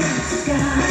the sky.